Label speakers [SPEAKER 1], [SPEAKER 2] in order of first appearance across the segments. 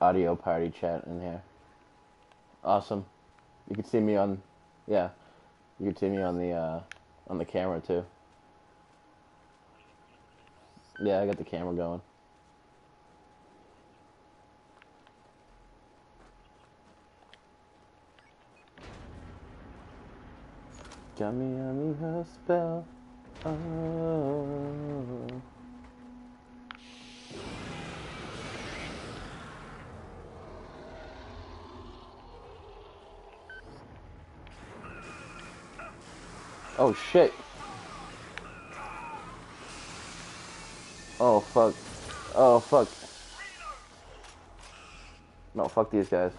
[SPEAKER 1] audio party chat in here. Awesome. You can see me on, yeah. You can see me on the uh, on the camera too. Yeah, I got the camera going. Got me under her spell. Oh. Oh shit. Oh fuck. Oh fuck. No, fuck these guys.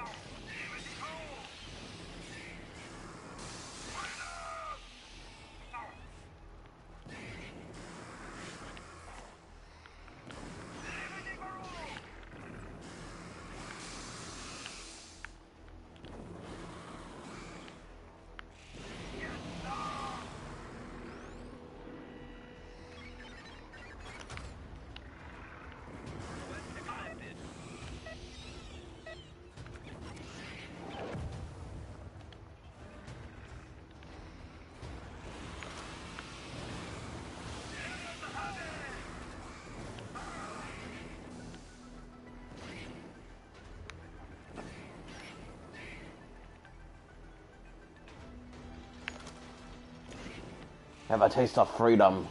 [SPEAKER 1] Have a taste of freedom.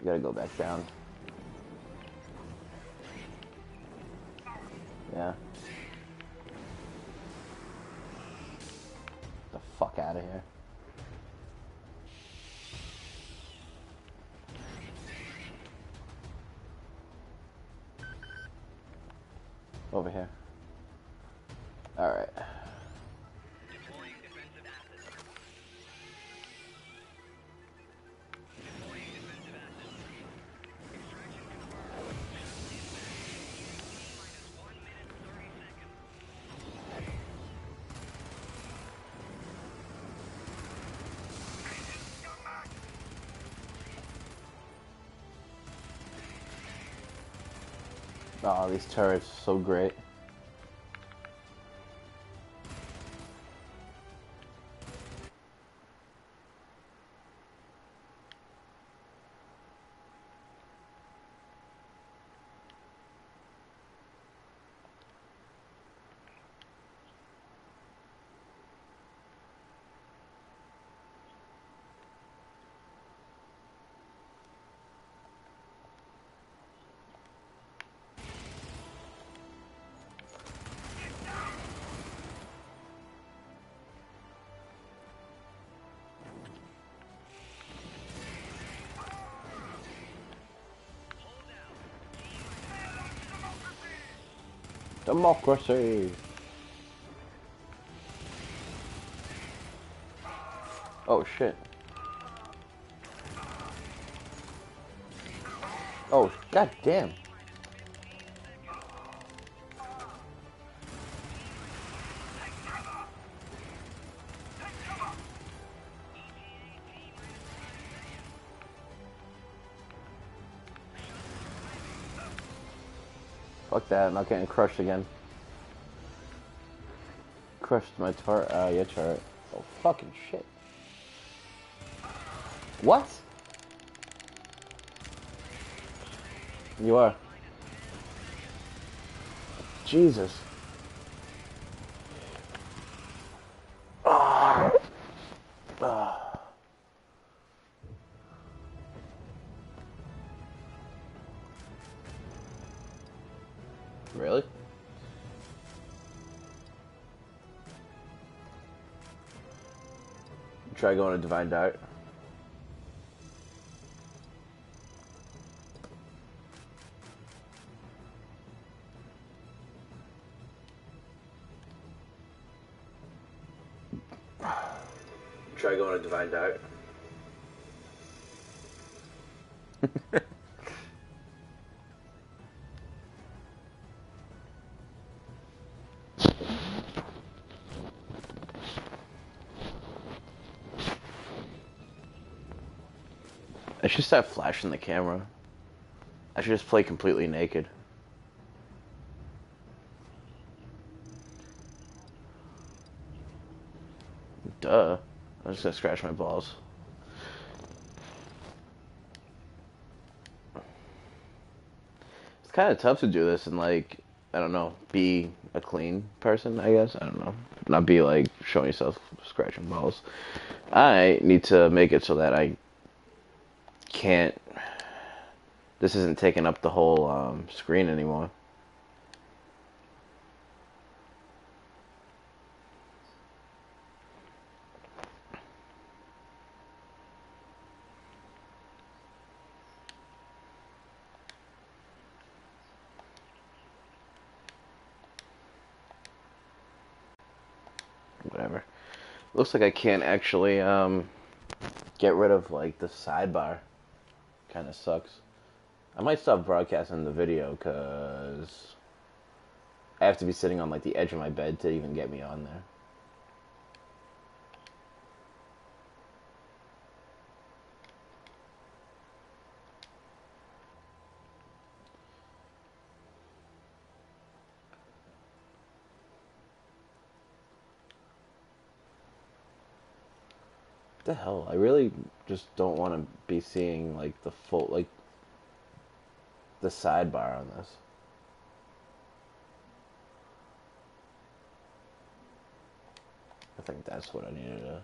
[SPEAKER 1] You gotta go back down. Oh, these turrets so great. Democracy! Oh shit. Oh, god damn. Fuck that, I'm not getting crushed again. Crushed my turret. Uh, yeah, turret. Oh, fucking shit. What? You are. Jesus. Try going to Divine Dart. Try going to Divine Dart. Should start flashing the camera. I should just play completely naked. Duh. I'm just gonna scratch my balls. It's kind of tough to do this and like, I don't know, be a clean person, I guess. I don't know. Not be like showing yourself scratching balls. I need to make it so that I can't. This isn't taking up the whole um, screen anymore. whatever. Looks like I can't actually um, get rid of like the sidebar. Kind of sucks. I might stop broadcasting the video because I have to be sitting on like the edge of my bed to even get me on there. The hell? I really just don't want to be seeing like the full like the sidebar on this. I think that's what I needed to.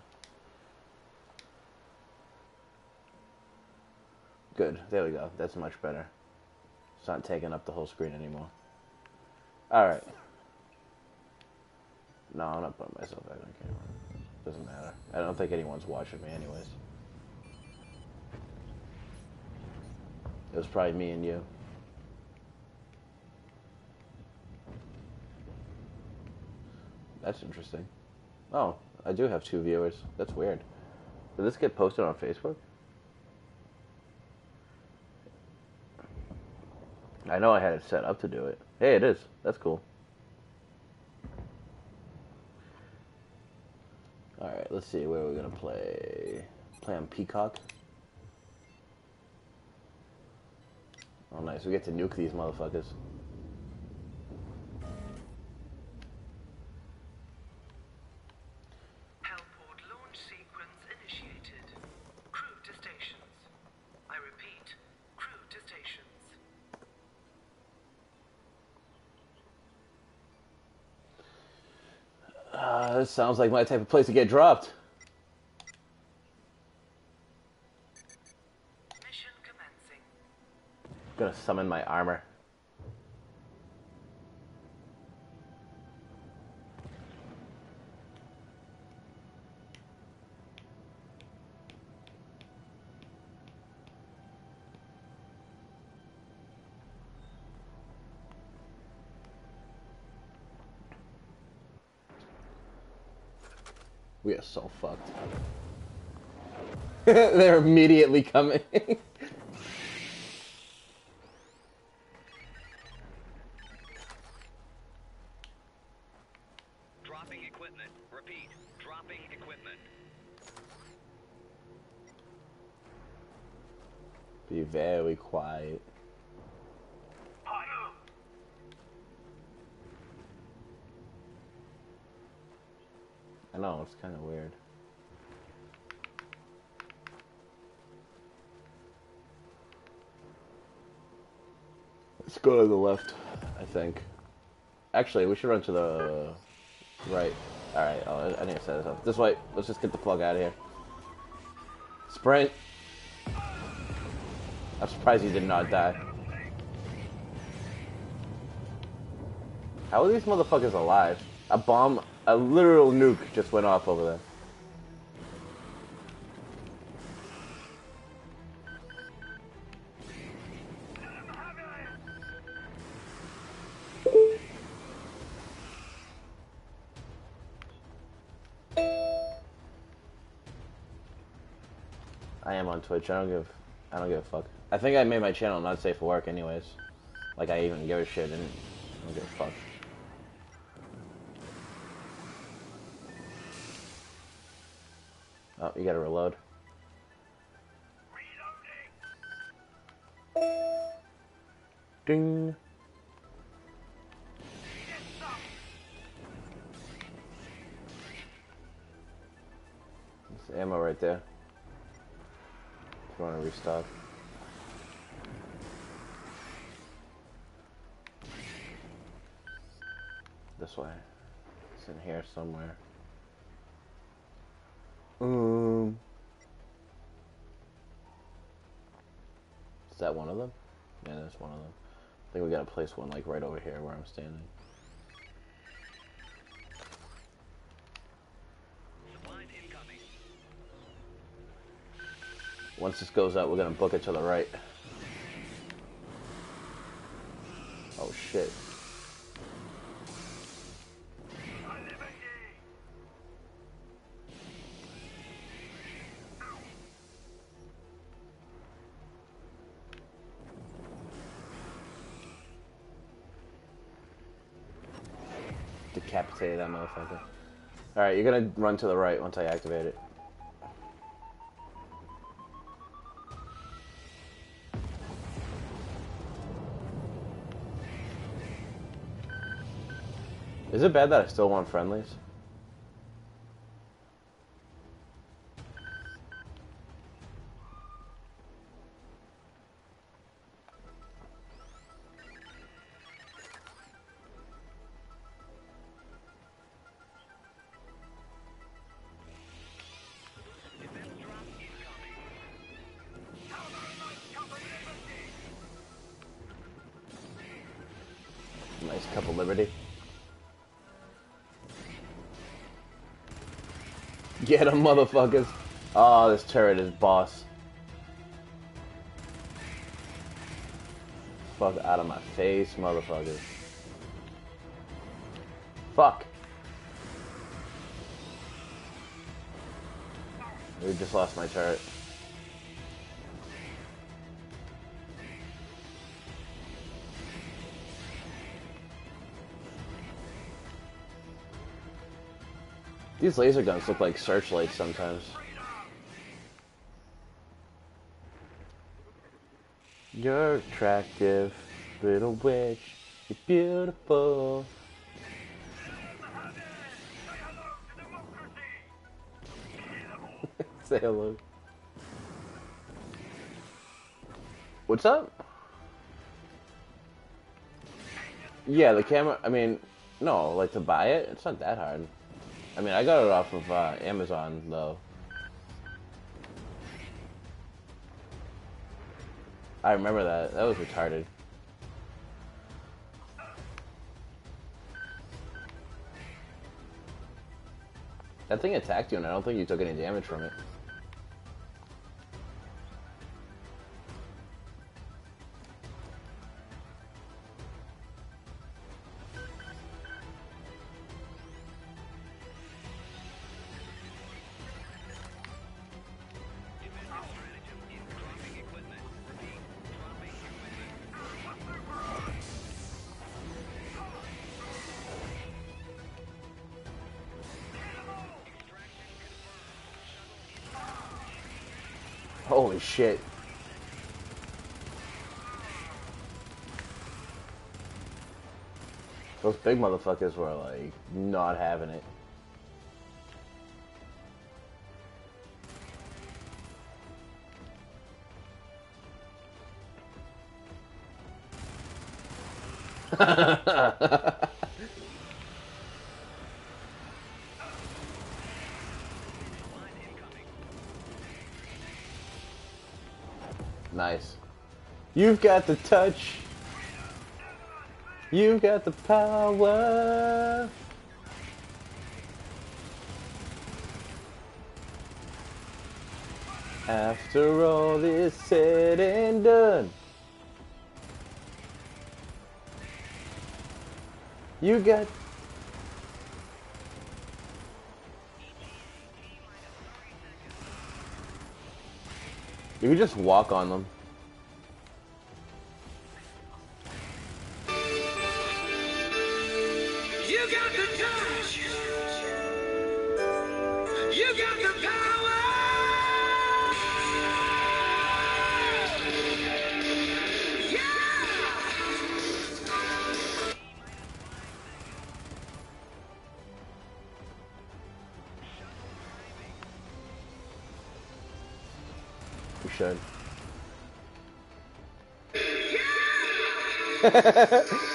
[SPEAKER 1] Good. There we go. That's much better. It's not taking up the whole screen anymore. All right. No, I'm not putting myself back on camera. Doesn't matter. I don't think anyone's watching me anyways. It was probably me and you. That's interesting. Oh, I do have two viewers. That's weird. Did this get posted on Facebook? I know I had it set up to do it. Hey, it is. That's cool. Alright, let's see where we're gonna play. Play on Peacock. Oh nice, we get to nuke these motherfuckers. This sounds like my type of place to get dropped.
[SPEAKER 2] Mission commencing.
[SPEAKER 1] I'm gonna summon my armor. So fucked. They're immediately coming.
[SPEAKER 3] Dropping equipment. Repeat. Dropping equipment.
[SPEAKER 1] Be very quiet. Know, it's kind of weird. Let's go to the left, I think. Actually, we should run to the right. Alright, oh, I need to set this up. This way, let's just get the plug out of here. Sprint! I'm surprised he did not die. How are these motherfuckers alive? A bomb, a literal nuke just went off over there. I am on Twitch. I don't give, I don't give a fuck. I think I made my channel not safe for work, anyways. Like I even give a shit and I don't give a fuck. Oh, you gotta reload. Ding. There's ammo right there. If you want to restock. This way. It's in here somewhere. Um. Is that one of them? Yeah, that's one of them. I think we gotta place one like right over here where I'm standing. Once this goes out, we're gonna book it to the right. Oh shit. Decapitated that motherfucker. Alright, you're gonna run to the right once I activate it. Is it bad that I still want friendlies? Get 'em, motherfuckers. Oh, this turret is boss. Fuck out of my face, motherfuckers. Fuck. We just lost my turret. These laser guns look like searchlights sometimes. You're attractive, little witch. You're beautiful. Say hello. What's up? Yeah, the camera. I mean, no, like to buy it, it's not that hard. I mean, I got it off of uh, Amazon though. I remember that. That was retarded. That thing attacked you, and I don't think you took any damage from it. Shit. Those big motherfuckers were like not having it. Nice. You've got the touch. You've got the power. After all is said and done, you got. You can just walk on them.
[SPEAKER 2] You
[SPEAKER 1] should. I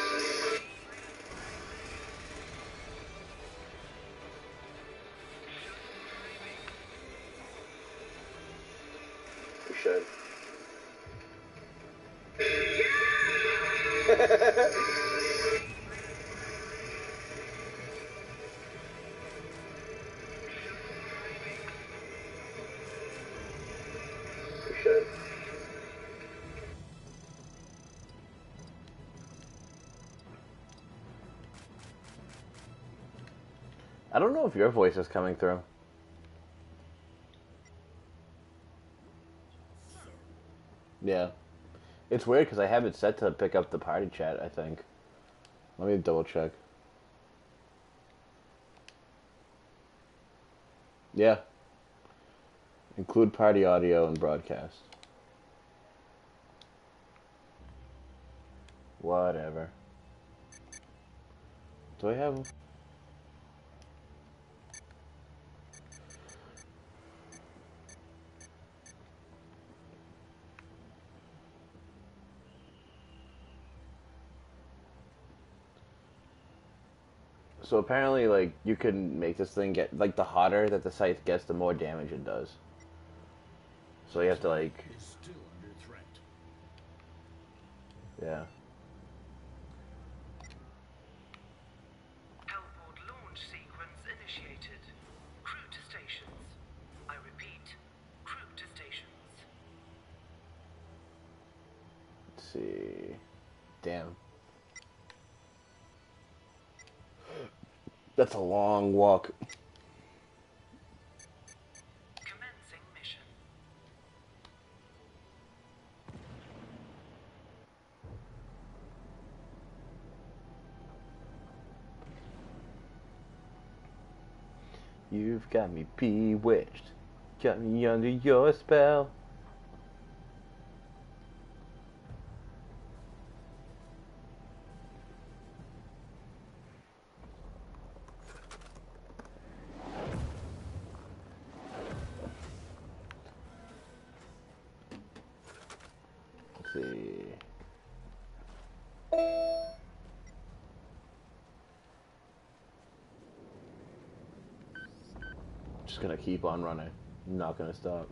[SPEAKER 1] don't know if your voice is coming through. Yeah. It's weird because I have it set to pick up the party chat, I think. Let me double check. Yeah. Include party audio and broadcast. Whatever. Do I have. So apparently, like, you can make this thing get. Like, the hotter that the scythe gets, the more damage it does. So you have to, like.
[SPEAKER 4] is still under threat.
[SPEAKER 1] Yeah.
[SPEAKER 2] Hellpod launch sequence initiated. Crew to stations. I repeat, crew to stations.
[SPEAKER 1] Let's see. Damn. That's a long walk.
[SPEAKER 2] Commencing mission.
[SPEAKER 1] You've got me bewitched. Got me under your spell. On running. Not gonna stop.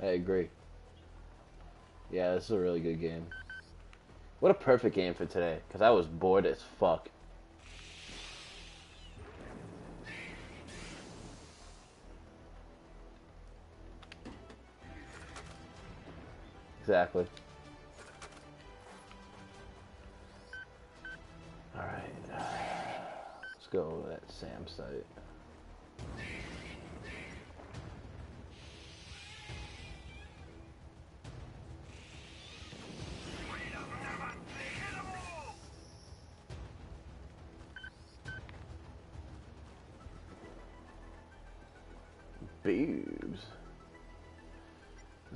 [SPEAKER 1] I agree. Yeah, this is a really good game. What a perfect game for today, because I was bored as fuck. Exactly. Alright. Let's go to that Sam site.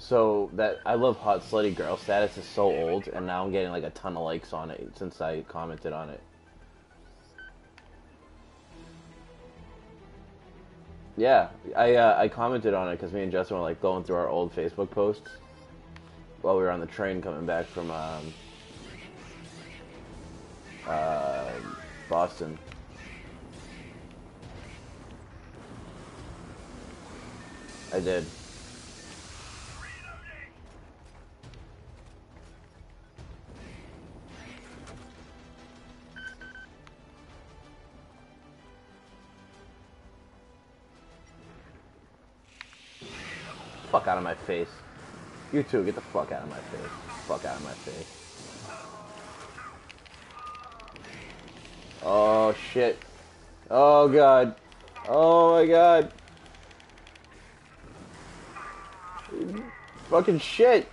[SPEAKER 1] So that I love hot slutty girl status is so old, and now I'm getting like a ton of likes on it since I commented on it. Yeah, I uh, I commented on it because me and Justin were like going through our old Facebook posts while we were on the train coming back from um, uh, Boston. I did. Face. You too, get the fuck out of my face. Fuck out of my face. Oh shit. Oh god. Oh my god. Fucking shit.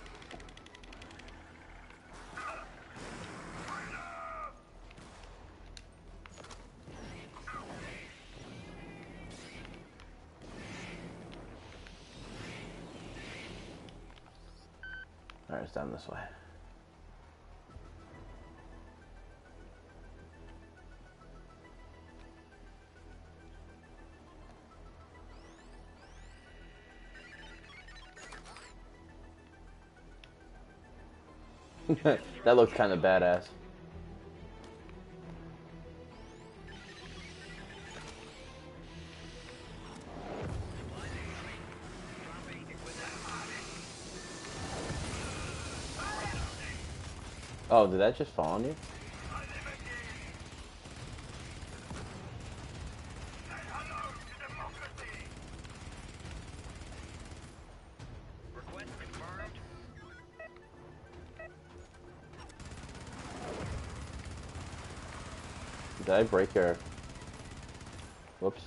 [SPEAKER 1] that looks kind of badass. Oh, did that just fall on you? I break your... Whoops.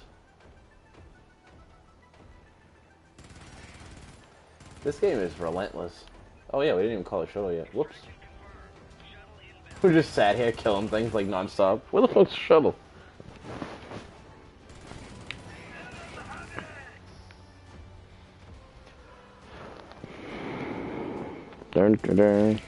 [SPEAKER 1] This game is relentless. Oh yeah, we didn't even call it shuttle yet. Whoops. We just sat here killing things like nonstop. Where the fuck's the shuttle? Dun, dun, dun.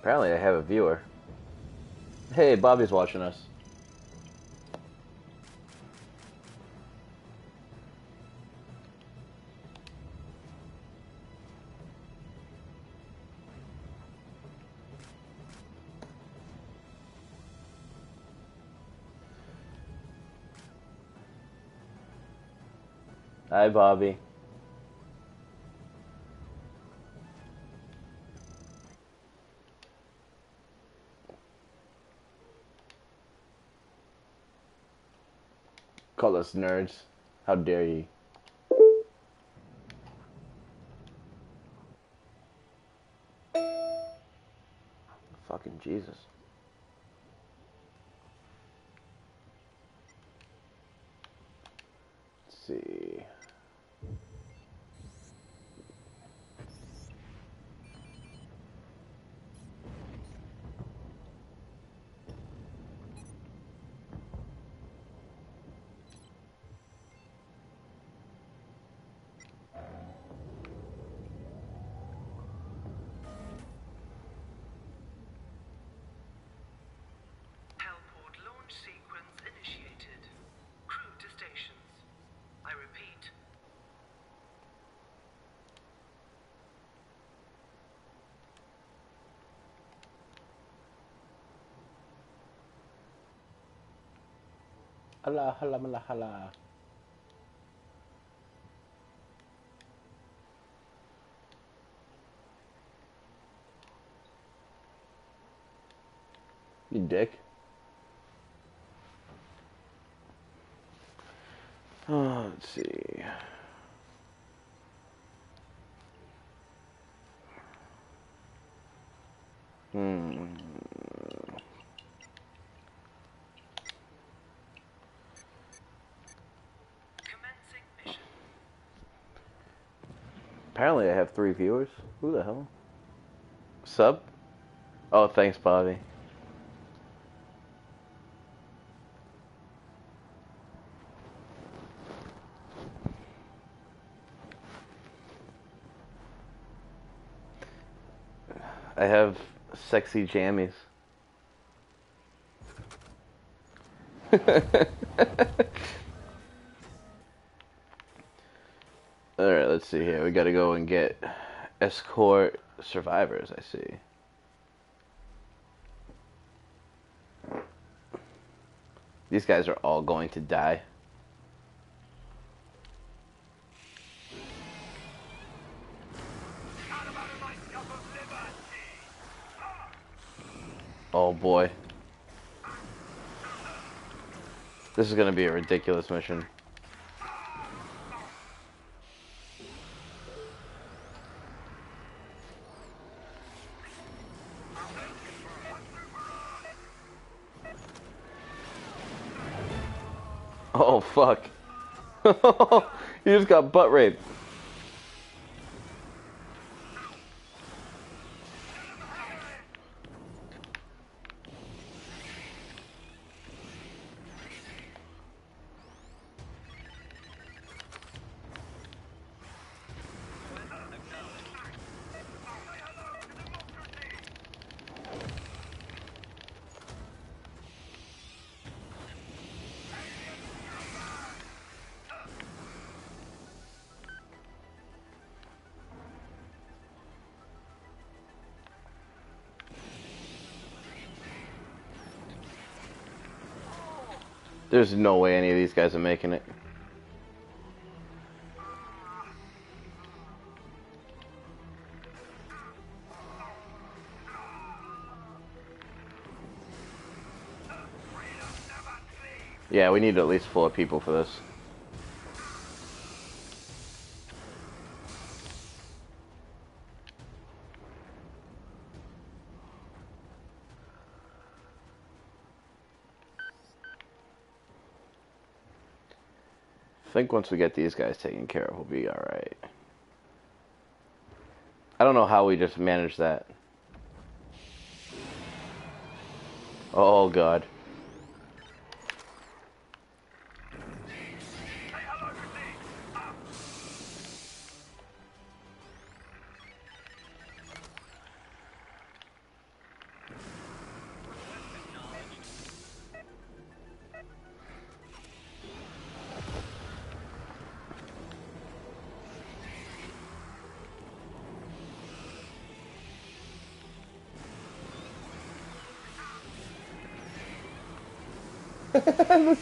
[SPEAKER 1] Apparently, I have a viewer. Hey, Bobby's watching us. Hi, Bobby. Call us nerds. How dare you? Fucking Jesus. Let's see.
[SPEAKER 2] Hellpod launch sequence initiated. Crew to stations. I repeat.
[SPEAKER 1] Hala, hala, hala, hala. You dick. let's see. Hmm.
[SPEAKER 2] Commencing mission.
[SPEAKER 1] Apparently, I have three viewers. Who the hell? Sub? Oh, thanks, Bobby. I have sexy jammies. Alright, let's see here. We gotta go and get escort survivors, I see. These guys are all going to die. Oh boy. This is gonna be a ridiculous mission. you just got butt raped. There's no way any of these guys are making it. Yeah, we need at least four people for this. Think once we get these guys taken care of, we'll be alright. I don't know how we just managed that. Oh god.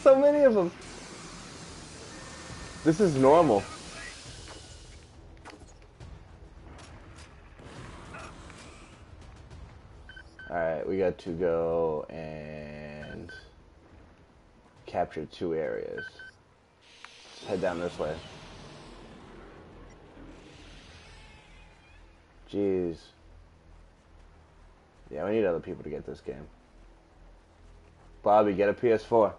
[SPEAKER 1] So many of them. This is normal. Alright, we got to go and capture two areas. Let's head down this way. Jeez. Yeah, we need other people to get this game. Bobby, get a PS4.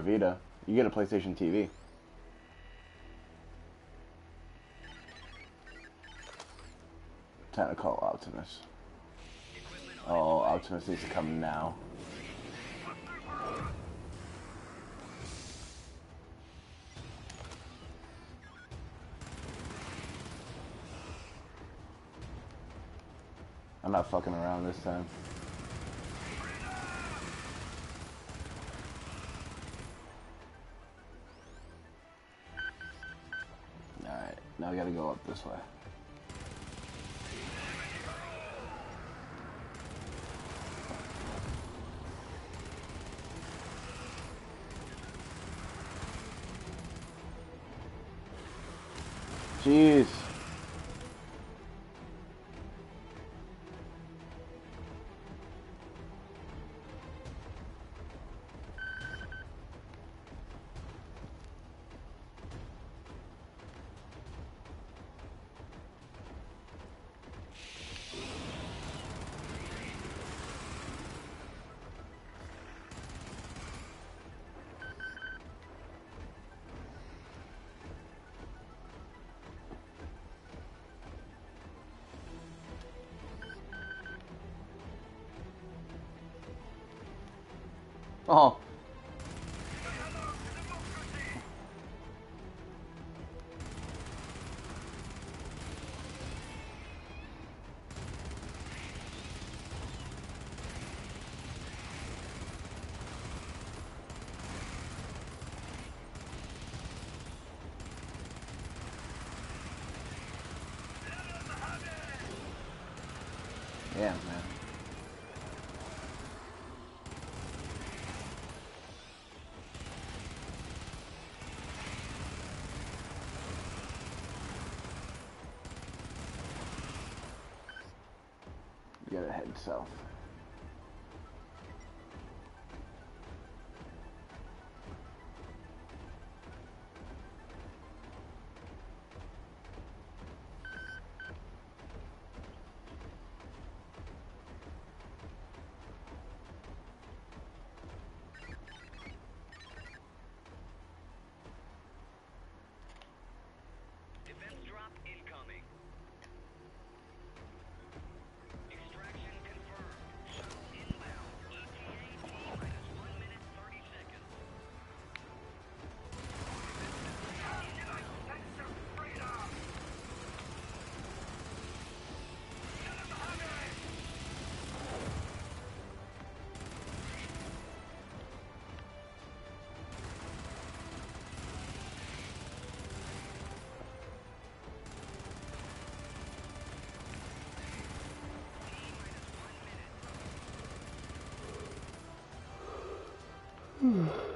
[SPEAKER 1] A Vita. You get a PlayStation TV. Time to call Optimus. Oh, Optimus needs to come now. I'm not fucking around this time. We gotta go up this way.
[SPEAKER 3] Jeez. Oh. Yeah, man. You
[SPEAKER 1] Stop!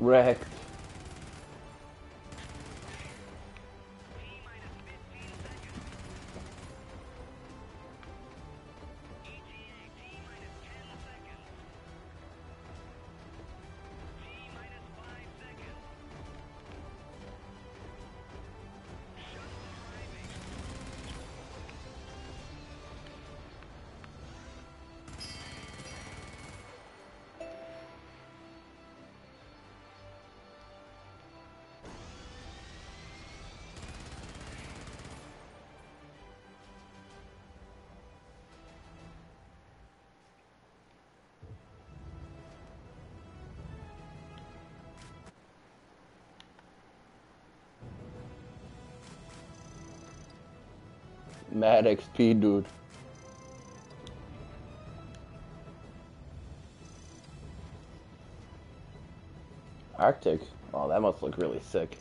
[SPEAKER 3] Wrecked. Mad XP, dude. Arctic. Oh, that must look really sick.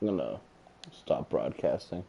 [SPEAKER 3] I'm gonna stop broadcasting.